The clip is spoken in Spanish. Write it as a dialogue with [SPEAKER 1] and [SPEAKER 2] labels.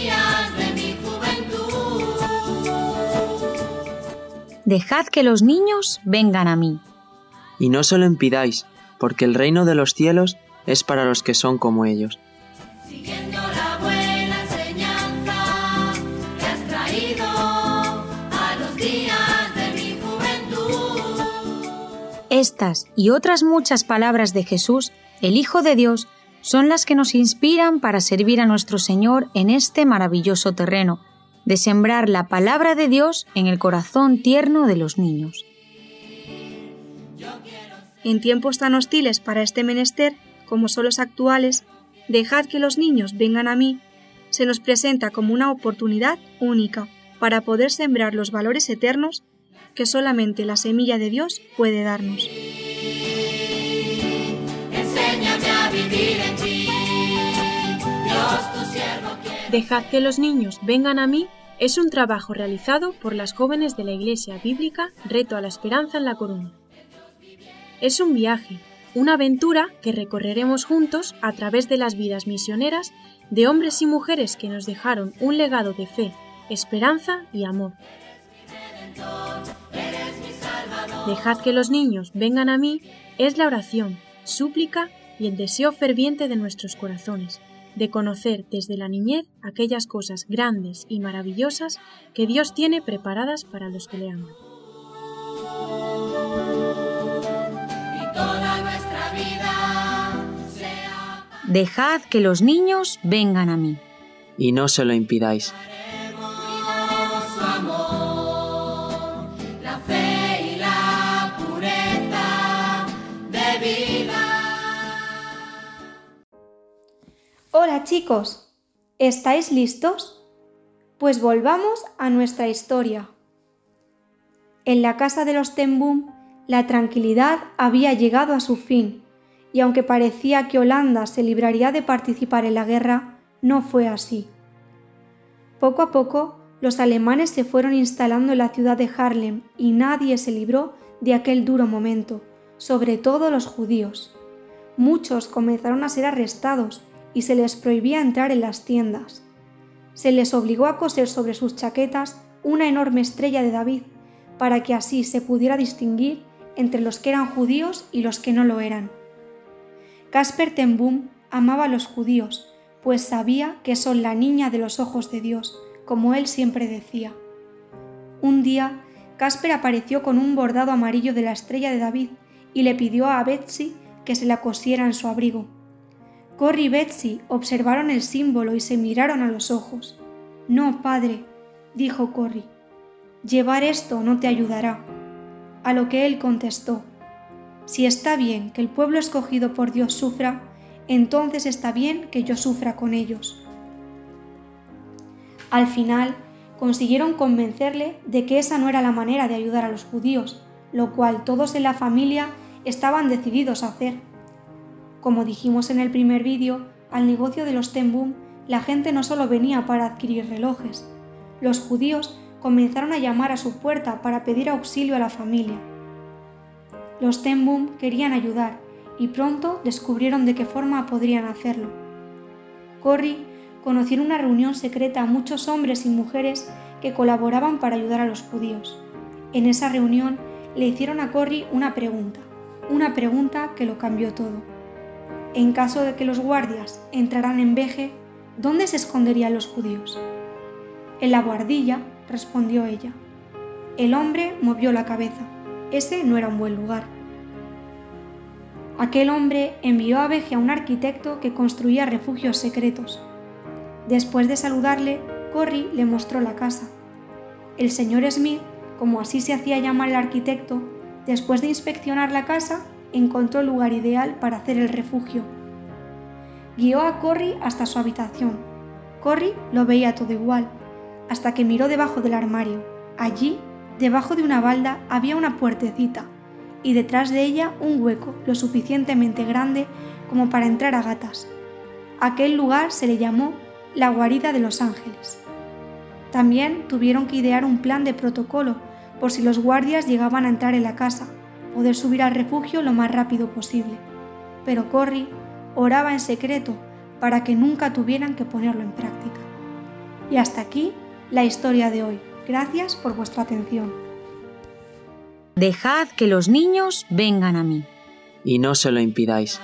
[SPEAKER 1] de mi juventud. Dejad que los niños vengan a mí.
[SPEAKER 2] Y no se lo impidáis, porque el reino de los cielos es para los que son como ellos.
[SPEAKER 1] Estas y otras muchas palabras de Jesús, el Hijo de Dios, son las que nos inspiran para servir a nuestro Señor en este maravilloso terreno, de sembrar la palabra de Dios en el corazón tierno de los niños.
[SPEAKER 3] En tiempos tan hostiles para este menester como son los actuales, dejad que los niños vengan a mí, se nos presenta como una oportunidad única para poder sembrar los valores eternos que solamente la semilla de Dios puede darnos.
[SPEAKER 4] Dejad que los niños vengan a mí es un trabajo realizado por las jóvenes de la Iglesia Bíblica Reto a la Esperanza en La Coruña. Es un viaje, una aventura que recorreremos juntos a través de las vidas misioneras de hombres y mujeres que nos dejaron un legado de fe, esperanza y amor. Dejad que los niños vengan a mí es la oración, súplica y el deseo ferviente de nuestros corazones, de conocer desde la niñez aquellas cosas grandes y maravillosas que Dios tiene preparadas para los que le aman.
[SPEAKER 1] Dejad que los niños vengan a mí.
[SPEAKER 2] Y no se lo impidáis.
[SPEAKER 5] Hola chicos, ¿estáis listos? Pues volvamos a nuestra historia. En la casa de los Tembum, la tranquilidad había llegado a su fin, y aunque parecía que Holanda se libraría de participar en la guerra, no fue así. Poco a poco, los alemanes se fueron instalando en la ciudad de Harlem y nadie se libró de aquel duro momento, sobre todo los judíos. Muchos comenzaron a ser arrestados y se les prohibía entrar en las tiendas. Se les obligó a coser sobre sus chaquetas una enorme estrella de David, para que así se pudiera distinguir entre los que eran judíos y los que no lo eran. Casper ten Boom amaba a los judíos, pues sabía que son la niña de los ojos de Dios, como él siempre decía. Un día, Casper apareció con un bordado amarillo de la estrella de David y le pidió a Betsy que se la cosiera en su abrigo. Corry y Betsy observaron el símbolo y se miraron a los ojos. No, padre, dijo Corry, llevar esto no te ayudará. A lo que él contestó, si está bien que el pueblo escogido por Dios sufra, entonces está bien que yo sufra con ellos. Al final, consiguieron convencerle de que esa no era la manera de ayudar a los judíos, lo cual todos en la familia estaban decididos a hacer. Como dijimos en el primer vídeo, al negocio de los Tembum la gente no solo venía para adquirir relojes, los judíos comenzaron a llamar a su puerta para pedir auxilio a la familia. Los Tembum querían ayudar y pronto descubrieron de qué forma podrían hacerlo. Corry conoció en una reunión secreta a muchos hombres y mujeres que colaboraban para ayudar a los judíos. En esa reunión le hicieron a Corry una pregunta, una pregunta que lo cambió todo. En caso de que los guardias entraran en Veje, ¿dónde se esconderían los judíos? En la guardilla, respondió ella. El hombre movió la cabeza. Ese no era un buen lugar. Aquel hombre envió a Veje a un arquitecto que construía refugios secretos. Después de saludarle, Corry le mostró la casa. El señor Smith, como así se hacía llamar el arquitecto, después de inspeccionar la casa, encontró el lugar ideal para hacer el refugio. Guió a Corry hasta su habitación. Corry lo veía todo igual, hasta que miró debajo del armario. Allí, debajo de una balda, había una puertecita, y detrás de ella un hueco lo suficientemente grande como para entrar a gatas. Aquel lugar se le llamó la guarida de los ángeles. También tuvieron que idear un plan de protocolo por si los guardias llegaban a entrar en la casa, poder subir al refugio lo más rápido posible. Pero Corry oraba en secreto para que nunca tuvieran que ponerlo en práctica. Y hasta aquí la historia de hoy. Gracias por vuestra atención.
[SPEAKER 1] Dejad que los niños vengan a mí.
[SPEAKER 2] y no se lo impidáis.